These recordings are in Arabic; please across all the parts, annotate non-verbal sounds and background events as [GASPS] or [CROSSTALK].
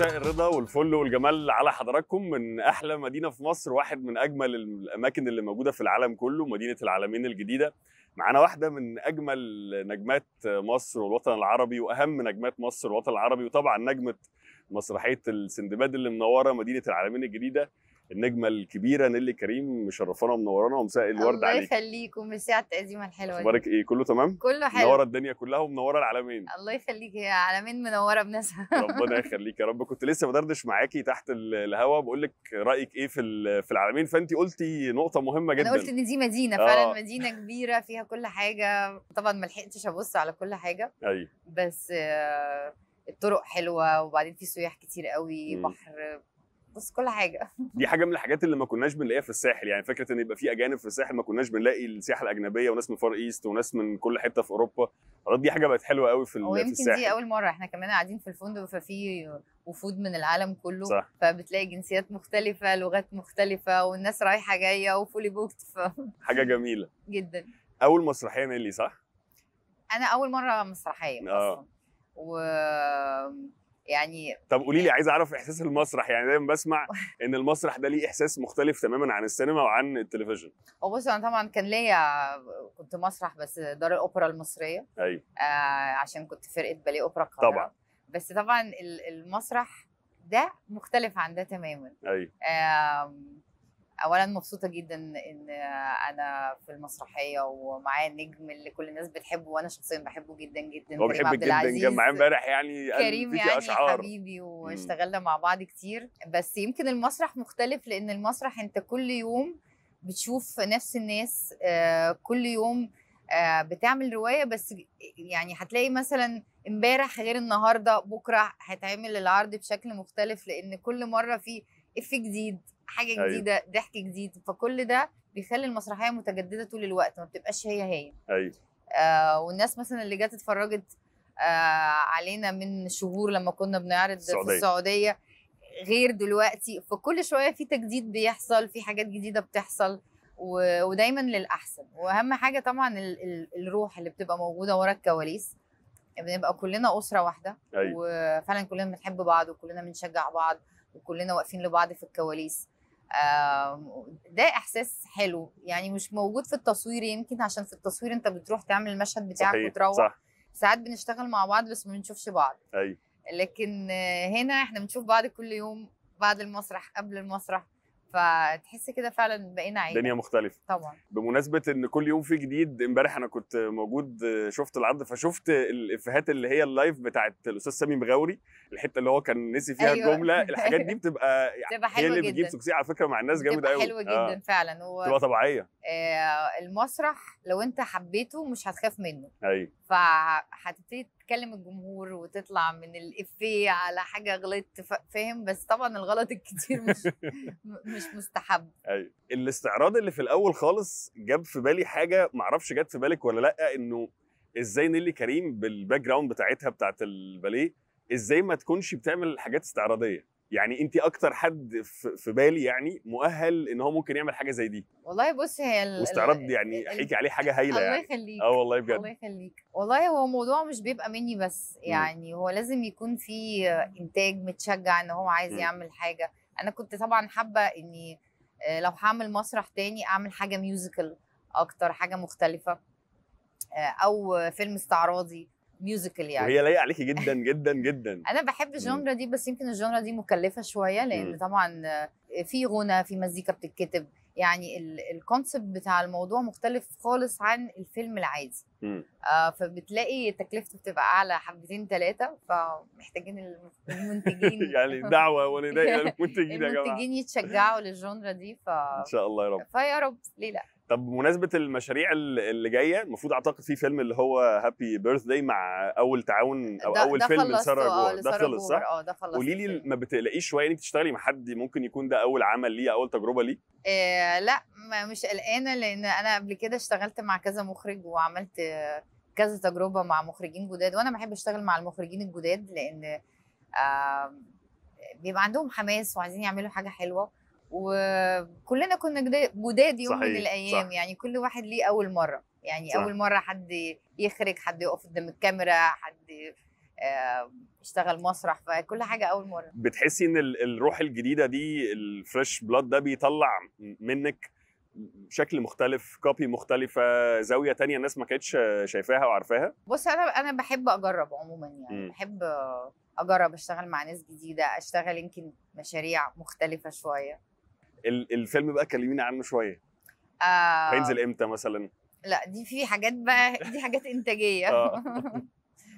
مساء الرضا والفل والجمال على حضراتكم من أحلى مدينة في مصر واحد من أجمل الأماكن اللي موجودة في العالم كله مدينة العالمين الجديدة. معانا واحدة من أجمل نجمات مصر والوطن العربي وأهم نجمات مصر والوطن العربي وطبعا نجمة مسرحية السندباد اللي منورة مدينة العالمين الجديدة. النجمة الكبيرة نيلي كريم مشرفانا ومنورانا ومساء الورد الله عليك. يخليكم ميرسي على التقديمه الحلوة دي. أخبارك إيه؟ كله تمام؟ كله حلو. منورة الدنيا كلها ومنورة العالمين. الله يخليك يا عالمين منورة بناسها ربنا [LAUGHS] يخليك يا رب. كنت لسه بدردش معاكي تحت ال- الهوا بقول لك رأيك إيه في في العالمين؟ فانت قلتي نقطة مهمة جدا أنا قلت إن دي مدينة آه. فعلا مدينة كبيرة فيها كل حاجة. طبعا ما لحقتش أبص على كل حاجة. أيوه. بس آه، الطرق حلوة وبعدين في سياح كتير قوي مم. بحر بص كل حاجة. [LAUGHS] دي حاجة من الحاجات اللي ما كناش بنلاقيها في الساحل. يعني فكرة إن يبقى في أجانب في الساحل ما كناش بنلاقي السياحة الأجنبية وناس من فار ايست وناس من كل حتة في أوروبا. خلاص دي حاجة بقت حلوة قوي في, في الساحل دي أول مرة. إحنا كمان قاعدين في الفندق ففي وفود من العالم كله. صح. فبتلاقي جنسيات مختلفة لغات مختلفة والناس رايحة جاية و fully booked. [LAUGHS] حاجة جميلة. جدا. أول مسرحية نيلي صح؟ أنا أول مرة مسرحية آه. أصلا. و يعني طب قولي لي عايز أعرف إحساس المسرح يعني دايما بسمع إن المسرح ده ليه إحساس مختلف تماما عن السينما وعن التلفزيون. هو بص أنا طبعا كان ليا كنت مسرح بس دار الأوبرا المصرية. أيوه. آه عشان كنت فرقة باليه أوبرا القاهرة. طبعا. بس طبعا ال- المسرح ده مختلف عن ده تماما. أيوه. آم، اولا مبسوطة جدا إن أنا في المسرحية ومعايا النجم اللي كل الناس بتحبه وأنا شخصيا بحبه جدا جدا هو عبد جدا العزيز. كان معايا امبارح يعني كريم يعني أشعار. حبيبي واشتغلنا مع بعض كتير. بس يمكن المسرح مختلف لأن المسرح أنت كل يوم بتشوف نفس الناس آه، كل يوم آه، بتعمل رواية بس يعني هتلاقي مثلا امبارح غير النهارده بكرة هيتعمل العرض بشكل مختلف لأن كل مرة في اف جديد. حاجة أيوة. جديدة ضحك جديد فكل ده بيخلي المسرحية متجددة طول الوقت ما بتبقاش هي هي. أيوه. آه والناس مثلا اللي جت اتفرجت آه علينا من شهور لما كنا بنعرض السعودية. في السعودية. غير دلوقتي فكل شوية في تجديد بيحصل في حاجات جديدة بتحصل و- ودايما للأحسن. وأهم حاجة طبعا ال- ال- الروح اللي بتبقى موجودة ورا الكواليس بنبقى كلنا أسرة واحدة أيوه. وفعلا كلنا بنحب بعض وكلنا بنشجع بعض وكلنا واقفين لبعض في الكواليس. ده إحساس حلو. يعني مش موجود في التصوير يمكن عشان في التصوير أنت بتروح تعمل المشهد بتاعك صحيح وتروح. صح. ساعات بنشتغل مع بعض بس ما بنشوفش بعض. أيوه. لكن آه، هنا إحنا بنشوف بعض كل يوم بعد المسرح قبل المسرح. فتحس كده فعلا بقينا عيلة. الدنيا مختلفة. طبعا. بمناسبة إن كل يوم في جديد امبارح أنا كنت موجود شفت العرض فشفت الإفيهات اللي هي ال live بتاعت الأستاذ سامي مغاوري الحتة اللي هو كان نسي فيها أيوة. الجملة. [LAUGHS] الحاجات دي بتبقى بتبقى هي حلوة اللي بتجيب succès على فكرة مع الناس جامد بتبقى قوي حلوة جدا فعلا. و... تبقى طبيعية. آه، المسرح لو أنت حبيته مش هتخاف منه. أيوه. فهتبتدي تكلم الجمهور وتطلع من الإفيه على حاجة غلطت فاهم؟ بس طبعا الغلط الكتير مش [LAUGHS] مش مستحب. أيوه. الاستعراض اللي في الأول خالص جاب في بالي حاجة معرفش جت في بالك ولا لأ إنه إزاي نيلي كريم بال background بتاعتها بتاعت الباليه إزاي ما تكونش بتعمل حاجات استعراضية؟ يعني انت أكتر حد في بالي يعني مؤهل إن هو ممكن يعمل حاجة زي دي. والله بص هي واستعراض يعني احكي عليه حاجة هايلة الله يعني. يخليك. آه والله بجد. الله يخليك. والله هو موضوع مش بيبقى مني بس. يعني هو لازم يكون في إنتاج متشجع إن هو عايز مم. يعمل حاجة. أنا كنت طبعا حابة إني آه، لو هعمل مسرح تاني أعمل حاجة musical أكتر حاجة مختلفة آه، أو فيلم استعراضي musical يعني. وهي لايقة عليكي جدا [LAUGHS] جدا جدا. أنا بحب ال genre ده بس يمكن ال genre ده مكلفة شوية. لأن طبعا آه، في غنى في مزيكا بتتكتب. يعني ال concept بتاع الموضوع مختلف خالص عن الفيلم العادي. آه فبتلاقي تكلفته بتبقى أعلى حبتين ثلاثة فمحتاجين الم- المنتجين [LAUGHS] يعني دعوة ونداء إلى [LAUGHS] المنتجين يا جماعة. المنتجين يتشجعوا للجونرا دي ف إن شاء الله يا رب. فيا رب ليه لأ؟ طب بمناسبة المشاريع ال- اللي جاية المفروض أعتقد في فيلم اللي هو هابي بيرث داي مع أول تعاون أو ده- أول ده فيلم لسارة آه، جوهر ده خلص صح؟ آه ده خلص قولي لي. ما بتقلقيش شوية إنك تشتغلي مع حد ممكن يكون ده أول عمل ليه أول تجربة ليه آه لا ما مش قلقانة لأن أنا قبل كده اشتغلت مع كذا مخرج وعملت كذا تجربة مع مخرجين جداد. وأنا بحب أشتغل مع المخرجين الجداد لأن آه بيبقى عندهم حماس وعايزين يعملوا حاجة حلوة. وكلنا كنا جدا- جداد يوم من صحيح، الأيام صح. يعني كل واحد ليه أول مرة يعني صح. أول مرة حد يخرج حد يقف قدام الكاميرا حد اشتغل مسرح فكل حاجة أول مرة بتحسي إن ال- الروح الجديدة دي الفريش بلاد ده بيطلع منك شكل مختلف كوبي مختلفة زاوية تانية الناس ما كانتش شايفاها وعارفاها بص أنا أنا بحب أجرب عموما يعني مم. بحب أجرب أشتغل مع ناس جديدة أشتغل يمكن مشاريع مختلفة شوية الفيلم بقى كلمينا عنه شوية. آه. هينزل إمتى مثلا؟ لا دي في حاجات بقى دي حاجات إنتاجية. آه.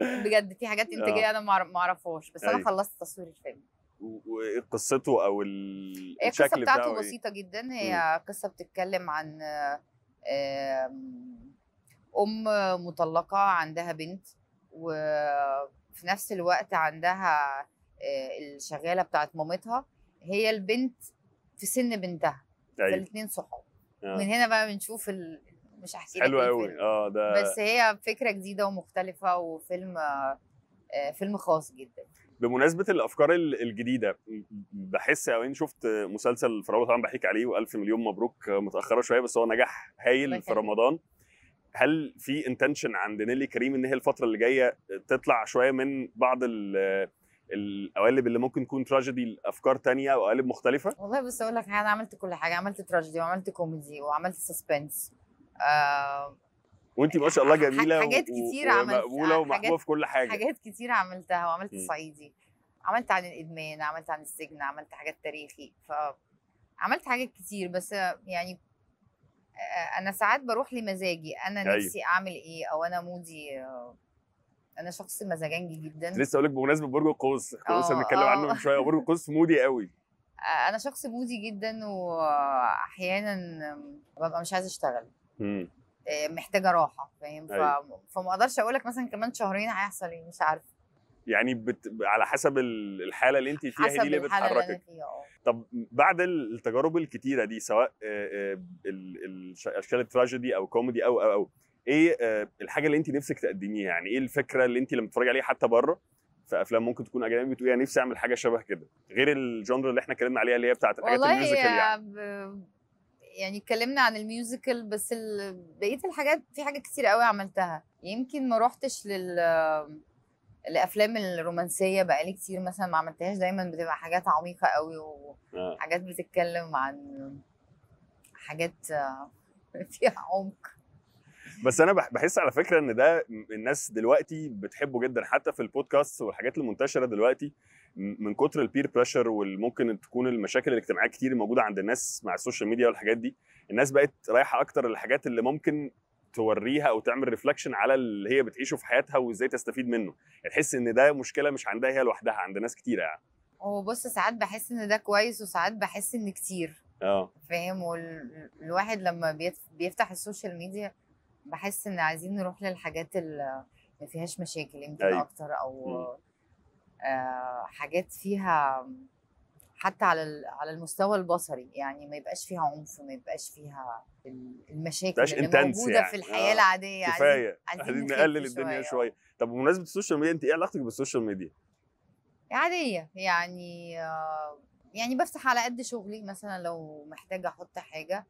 [LAUGHS] بجد في حاجات إنتاجية أنا ما أعرفش بس أنا أيوة. خلصت تصوير الفيلم. وقصته أو ال- هي القصة الشكل بتاعته بتاعه إيه؟ بسيطة جدا. هي قصة بتتكلم عن أم مطلقة عندها بنت وفي نفس الوقت عندها آه، الشغالة بتاعت مامتها. هي البنت في سن بنتها أيوه فالاثنين صحاب آه. من هنا بقى بنشوف ال... مش هحكي حلو إيه قوي الفيلم. آه ده بس هي فكرة جديدة ومختلفة وفيلم آه، فيلم خاص جدا بمناسبة الأفكار ال- الجديدة بحس أو اني شفت مسلسل فراوله طبعا بحكي عليه وألف مليون مبروك متأخرة شوية بس هو نجاح هايل في. رمضان هل في intention عند نيلي كريم إن هي الفترة اللي جاية تطلع شوية من بعض ال- القوالب اللي ممكن تكون تراجيدي لأفكار تانية أو قوالب مختلفة؟ والله بس أقول لك أنا عملت كل حاجة عملت تراجيدي وعملت كوميدي وعملت suspense آه وانت ما شاء الله جميلة حاجات كتير عملت- ومقبوله ومحبوبة في كل حاجة. حاجات كتير عملتها وعملت. صعيدي. عملت عن الإدمان عملت عن السجن عملت حاجات تاريخي. ف عملت حاجات كتير بس يعني آه، أنا ساعات بروح لمزاجي أنا أيوة. نفسي أعمل إيه أو أنا مودي آه، أنا شخص مزاجنجي جدا لسه أقول لك بمناسبة برج القوس كنا لسه آه، بنتكلم آه. عنه من شوية برج القوس مودي قوي آه، أنا شخص مودي جدا واحيانا ببقى مش عايزة أشتغل مم. آه، محتاجة راحة فاهم. أيوة. فما أقدرش أقول لك مثلا كمان شهرين هيحصل إيه مش عارفة يعني بت... على حسب ال- الحالة اللي انت فيها دي اللي بتحركك طب بعد التجارب الكتيرة دي سواء ال- ال- اشكال التراجيدي أو كوميدي أو أو أو إيه آه، الحاجة اللي انت نفسك تقدميها؟ يعني إيه الفكرة اللي انت لما بتتفرجي عليها حتى بره في أفلام ممكن تكون أجنبي بتقولي أنا نفسي أعمل حاجة شبه كده؟ غير ال genre اللي إحنا اتكلمنا عليها اللي هي بتاعت الحاجات ال musical يعني. ب... يعني اتكلمنا عن الميوزيكال بس ال... بقيه الحاجات في حاجات كتير قوي عملتها. يمكن ما روحتش لل الافلام الرومانسية بقالي كتير مثلا ما عملتهاش. دايما بتبقى حاجات عميقة قوي آه. وحاجات بتتكلم عن حاجات آه، [LAUGHS] فيها عمق. بس أنا بح- بحس على فكرة إن ده الناس دلوقتي بتحبه جدا حتى في البودكاست والحاجات المنتشرة دلوقتي من كتر ال peer pressure والممكن تكون المشاكل الاجتماعية كتير الموجوده عند الناس مع ال social media والحاجات دي. الناس بقت رايحة أكتر للحاجات اللي ممكن توريها أو تعمل reflection على اللي هي بتعيشه في حياتها وإزاي تستفيد منه. تحس إن ده مشكلة مش عندها هي لوحدها عند ناس كتيرة يعني. هو بص ساعات بحس إن ده كويس وساعات بحس إن كتير. آه. فاهم؟ والواحد لما بيفتح ال social media بحس إن عايزين نروح للحاجات اللي ما فيهاش مشاكل يمكن أيوة. أكتر أو. آه حاجات فيها حتى على على المستوى البصري يعني ما يبقاش فيها عنف ما يبقاش فيها ال- المشاكل اللي موجودة يعني. في الحياة آه. العادية كفاية عايزين نقلل الدنيا شوية. شوية طب بمناسبة ال social media أنت إيه علاقتك بال social media عادية يعني آه، يعني بفتح على قد شغلي مثلا لو محتاجة أحط حاجة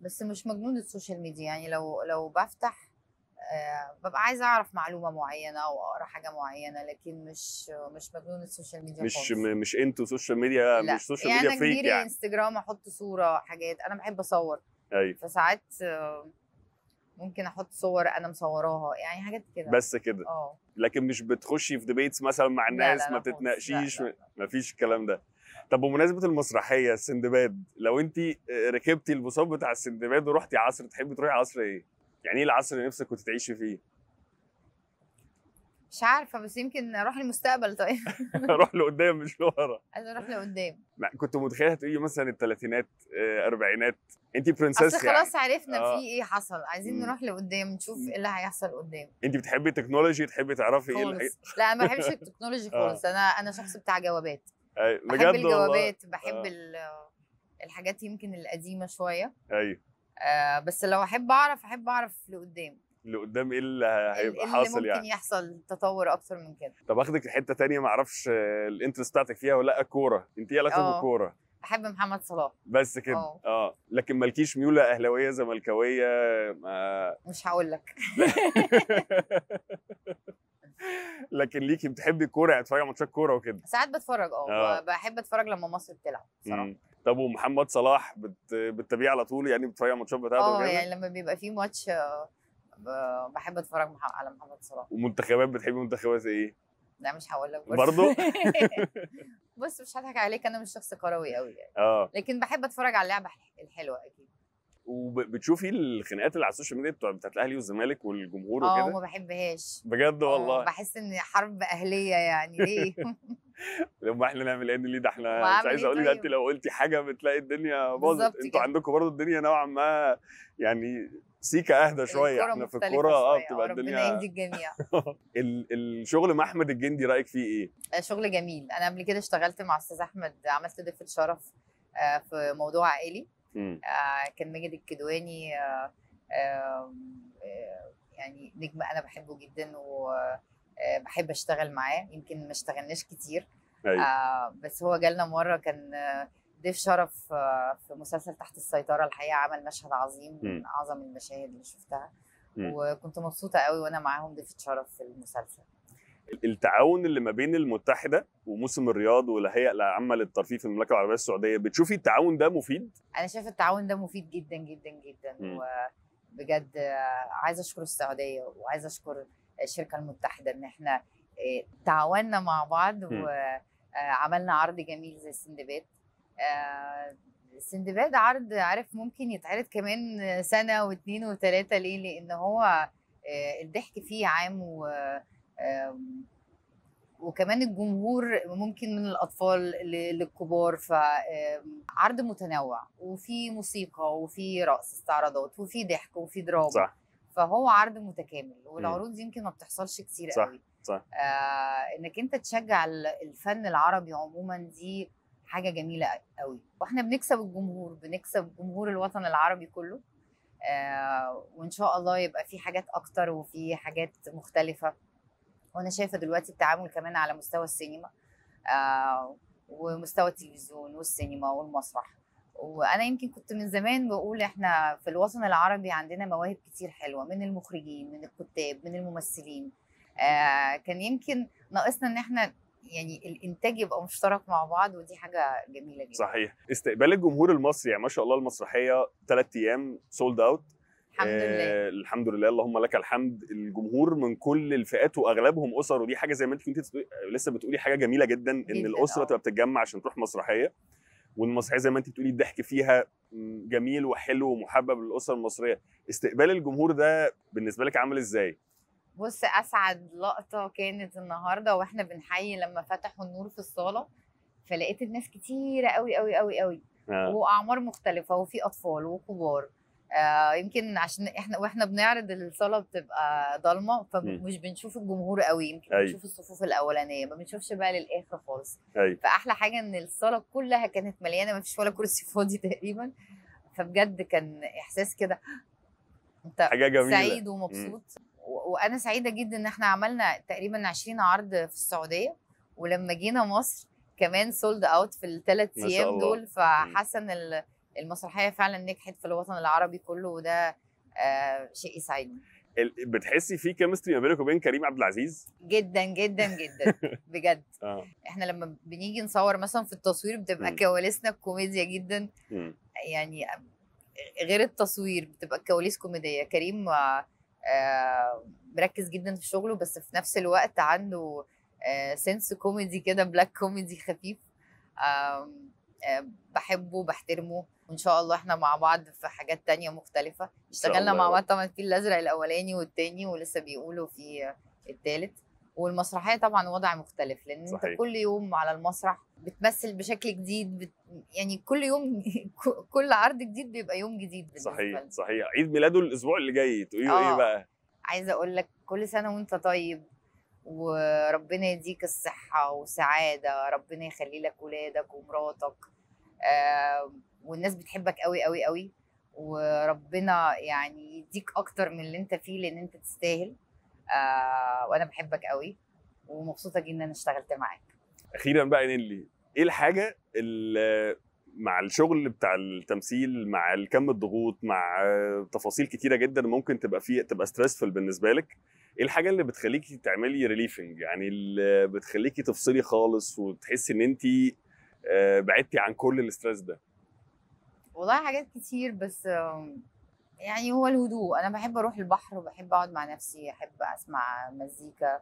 بس مش مجنونة social media. يعني لو لو بفتح آه، ببقى عايزة أعرف معلومة معينة أو أقرأ حاجة معينة لكن مش مش مجنونة social media مش خالص. مش into social media لا. مش social يعني ميديا كبيري يعني. انستجرام أحط صورة حاجات. أنا بحب أصور. أيوه. فساعات آه، ممكن أحط صور أنا مصوراها. يعني حاجات كده. بس كده. آه. لكن مش بتخشي في debates مثلا مع الناس لا، ما لا. ما فيش الكلام ده. طب بمناسبه المسرحية السندباد لو انت ركبتي البساط بتاع السندباد ورحتي عصر تحبي تروحي عصر إيه؟ يعني إيه العصر اللي نفسك كنت تعيشي فيه؟ مش عارفة بس يمكن أروح المستقبل طيب. [LAUGHS] أروح لقدام مش لورا. عايزة أروح لقدام. مع- كنت متخيلة تقولي مثلا الثلاثينات أربعينات. انت أصل princess يعني. خلاص عرفنا آه. في إيه حصل. عايزين. نروح لقدام نشوف. إيه اللي هيحصل قدام. انت بتحبي ال technology تحبي تعرفي إيه خالص. لا أنا ما بحبش [LAUGHS] ال technology آه. خالص. أنا أنا شخص بتاع جوابات. بحب بجد والله. الجوابات بحب آه. ال- الحاجات يمكن القديمة شوية. أيوه. آه بس لو أحب أعرف أحب أعرف لقدام. اللي قدام إيه اللي هيبقى اللي حاصل ممكن يعني؟ يحصل تطور أكتر من كده. طب آخدك لحتة تانية ما أعرفش الانترست بتاعتك فيها ولا لأ كورة. أنت إيه علاقتك آه. بالكورة؟ بحب محمد صلاح. بس كده. آه. آه. لكن مالكيش ميولة أهلاوية زملكاوية ما مش هقول لك [LAUGHS] [LAUGHS] لكن ليكي بتحبي الكوره يعني تتفرجي على ماتشات كورة وكده؟ ساعات بتفرج آه آه. بحب اتفرج لما مصر بتلعب بصراحة. مم. طب ومحمد صلاح بت... بتتابعيه على طول؟ يعني بتتفرجي على الماتشات بتاعته آه يعني لما بيبقى في ماتش آه، بحب اتفرج على محمد صلاح. ومنتخبات بتحبي منتخبات إيه؟ لا مش هقول لك برضو؟ [LAUGHS] بص مش هضحك عليك أنا مش شخص كروي قوي يعني. آه. لكن بحب اتفرج على اللعبة الح- الحلوة أكيد. وبتشوفي الخناقات اللي على ال social media بتوع بتاعت الأهلي والزمالك والجمهور آه وكده ما بحبهاش بجد آه، والله بحس إن حرب أهلية يعني ليه [LAUGHS] لما إحنا نعمل إيه ليه ده إحنا مش عايز إيه أقول لك طيب؟ انت لو قلتي حاجة بتلاقي الدنيا باظت أنتوا. عندكم برضو الدنيا نوعا ما يعني سيكا أهدى شوية إحنا في الكورة آه شوية. بتبقى ربنا الدنيا يهدي الجميع [LAUGHS] ال- الشغل مع أحمد الجندي رأيك فيه إيه؟ آه، شغل جميل أنا قبل كده اشتغلت مع أستاذ أحمد عملت ضيف الشرف آه، في موضوع عائلي. آه، كان ماجد الكدواني آه، آه، يعني نجم أنا بحبه جدا وبحب أشتغل معاه يمكن ما اشتغلناش كتير. آه، بس هو جالنا مرة كان آه، ضيف شرف آه، في مسلسل تحت السيطرة الحقيقة عمل مشهد عظيم من مم. أعظم المشاهد اللي شفتها. مم. وكنت مبسوطة قوي وأنا معاهم ضيفة شرف في المسلسل. التعاون اللي ما بين المتحدة وموسم الرياض والهيئه العامه للترفيه في المملكة العربية السعودية بتشوفي التعاون ده مفيد؟ أنا شايفة التعاون ده مفيد جدا جدا جدا مم. وبجد عايزة أشكر السعودية وعايزة أشكر الشركة المتحدة إن إحنا آه، تعاوننا مع بعض. وعملنا عرض جميل زي السندباد آه، السندباد عرض عارف ممكن يتعرض كمان سنة واثنين وثلاثه ليه؟ لأن هو آه، الضحك فيه عام و وكمان الجمهور ممكن من الأطفال للكبار فعرض متنوع وفي موسيقى وفي رقص استعراضات وفي ضحك وفي دراما صح. فهو عرض متكامل والعروض دي يمكن ما بتحصلش كتير صح، قوي. صح. آه إنك أنت تشجع ال- الفن العربي عموما دي حاجة جميلة قوي. وإحنا بنكسب الجمهور بنكسب جمهور الوطن العربي كله آه وإن شاء الله يبقى في حاجات أكتر وفي حاجات مختلفة. وأنا شايفة دلوقتي التعامل كمان على مستوى السينما آه ومستوى التلفزيون والسينما والمسرح. وأنا يمكن كنت من زمان بقول إحنا في الوطن العربي عندنا مواهب كتير حلوة من المخرجين من الكتاب من الممثلين. آه كان يمكن ناقصنا إن إحنا يعني الإنتاج يبقى مشترك مع بعض ودي حاجة جميلة جدا. صحيح. استقبال الجمهور المصري يعني ما شاء الله المسرحية ثلاث أيام sold out الحمد لله. آه الحمد لله. اللهم لك الحمد. الجمهور من كل الفئات واغلبهم أسر. ودي حاجة زي ما انت كنت لسه بتقولي حاجة جميلة جدا إن جداً، الأسرة آه. تبقى بتتجمع عشان تروح مسرحية. والمسرحية زي ما انت بتقولي الضحك فيها جميل وحلو ومحبب للاسره المصرية. استقبال الجمهور ده بالنسبة لك عامل إزاي؟ بص أسعد لقطة كانت النهارده وإحنا بنحيي لما فتحوا النور في الصالة فلقيت الناس كتيرة قوي قوي قوي قوي آه. وأعمار مختلفة وفي أطفال وكبار. آه يمكن عشان إحنا وإحنا بنعرض الصاله بتبقى ضلمة فمش بنشوف الجمهور قوي يمكن أيوة. بنشوف الصفوف الأولانية ما بنشوفش بقى للآخر خالص. أيوه. فأحلى حاجة إن الصاله كلها كانت مليانة ما فيش ولا كرسي [LAUGHS] فاضي تقريبا. فبجد كان إحساس كده [GASPS] أنت حاجة جميلة. سعيد ومبسوط. وأنا سعيدة جدا إن إحنا عملنا تقريبا 20 عرض في السعودية ولما جينا مصر كمان sold out في الثلاث أيام. دول فحاسه ان ال- المسرحية فعلا نجحت في الوطن العربي كله وده آه شيء يسعدني بتحسي في chemistry ما بينك وبين كريم عبد العزيز؟ جدا جدا جدا [LAUGHS] بجد. آه. إحنا لما بنيجي نصور مثلا في التصوير بتبقى. كواليسنا كوميديا جدا. مم. يعني غير التصوير بتبقى الكواليس كوميدية. كريم آه، آه، مركز جدا في شغله بس في نفس الوقت عنده sense كوميدي كده black comedy خفيف. آه، بحبه بحترمه. وإن شاء الله إحنا مع بعض في حاجات تانية مختلفة اشتغلنا مع بعض. طبعا في الأزرق الأولاني والتاني ولسه بيقولوا في التالت والمسرحية طبعا وضع مختلف لأن صحيح. انت كل يوم على المسرح بتمثل بشكل جديد بت... يعني كل يوم [LAUGHS] كل عرض جديد بيبقى يوم جديد صحيح لي صحيح عيد ميلاده الأسبوع اللي جاي تقولي إيه آه. بقى عايزة أقول لك كل سنة وأنت طيب وربنا يديك الصحة وسعاده ربنا يخلي لك ولادك ومراتك آه والناس بتحبك قوي قوي قوي وربنا يعني يديك أكتر من اللي أنت فيه لأن أنت تستاهل. آه وأنا بحبك قوي ومبسوطة جدا إن أنا اشتغلت معاك. أخيرا بقى نيلي إيه الحاجة اللي مع الشغل بتاع التمثيل مع الكم الضغوط مع آه، تفاصيل كتيرة جدا ممكن تبقى فيه تبقى stressful بالنسبة لك إيه الحاجة اللي بتخليكي تعملي relieving يعني اللي بتخليكي تفصلي خالص وتحسي إن انت بعدتي عن كل ال stress ده؟ والله حاجات كتير بس يعني هو الهدوء. أنا بحب أروح البحر وبحب أقعد مع نفسي أحب أسمع مزيكا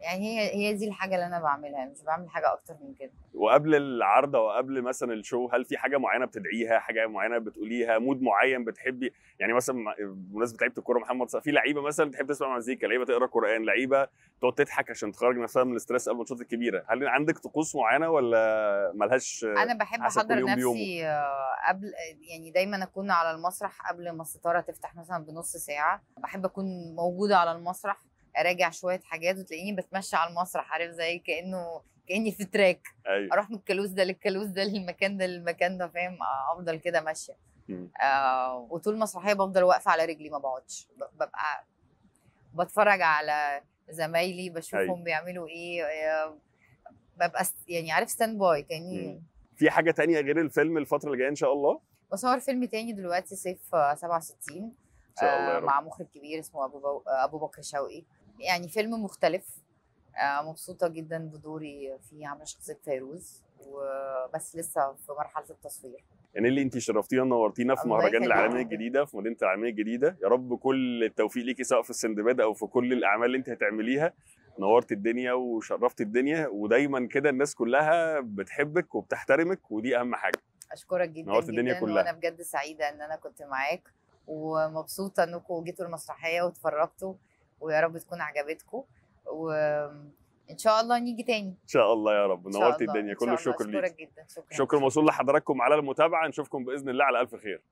يعني هي هي دي الحاجة اللي أنا بعملها مش بعمل حاجة أكتر من كده. وقبل العرض أو قبل مثلا ال show هل في حاجة معينة بتدعيها حاجة معينة بتقوليها mood معين بتحبي؟ يعني مثلا بمناسبة لعيبة الكورة محمد صلاح في لعيبة مثلا بتحب تسمع مزيكا لعيبة تقرأ قرآن لعيبة تقعد تضحك عشان تخرج نفسها من ال stress قبل الماتشات الكبيرة. هل عندك طقوس معينة ولا ملهاش أنا بحب أحضر يوم بيومه. نفسي آه، قبل يعني دايما أكون على المسرح قبل ما الستارة تفتح مثلا بنص ساعة. بحب أكون موجودة على المسرح اراجع شوية حاجات وتلاقيني بتمشى على المسرح عارف زي كأنه كأني في track أيوه. أروح من الكالوس ده للكالوس ده للمكان ده للمكان ده فاهم؟ أفضل كده ماشية. آه وطول المسرحيه بفضل واقفة على رجلي ما بقعدش. ببقى بتفرج على زمايلي بشوفهم أيوة. بيعملوا إيه آه، ببقى يعني عارف stand by كأني. في حاجة تانية غير الفيلم الفترة اللي جاية إن شاء الله؟ بصور فيلم تاني دلوقتي صيف آه، 67 إن شاء الله آه، مع مخرج كبير اسمه أبو بو... أبو بكر شوقي. يعني فيلم مختلف. آه، مبسوطة جدا بدوري فيه عامله شخصية فيروز وبس لسه في مرحلة التصوير. يعني اللي انت شرفتينا ونورتينا في مهرجان. العالمية الجديدة في مدينة العالمية الجديدة. يا رب كل التوفيق ليكي سواء في السندباد أو في كل الأعمال اللي انت هتعمليها. نورت الدنيا وشرفت الدنيا ودايما كده الناس كلها بتحبك وبتحترمك ودي أهم حاجة. أشكرك جدا نورت الدنيا جدا كلها. وأنا بجد سعيدة إن أنا كنت معاك ومبسوطة انكم جيتوا المسرحية واتفرجتوا. ويا رب تكون عجبتكم وان شاء الله نيجي تاني. إن شاء الله يا رب. إن شاء نورت الله. الدنيا. كل. الشكر ليك. اشكرك جدا. شكرا. شكر موصول لحضراتكم على المتابعة. نشوفكم بإذن الله على ألف خير.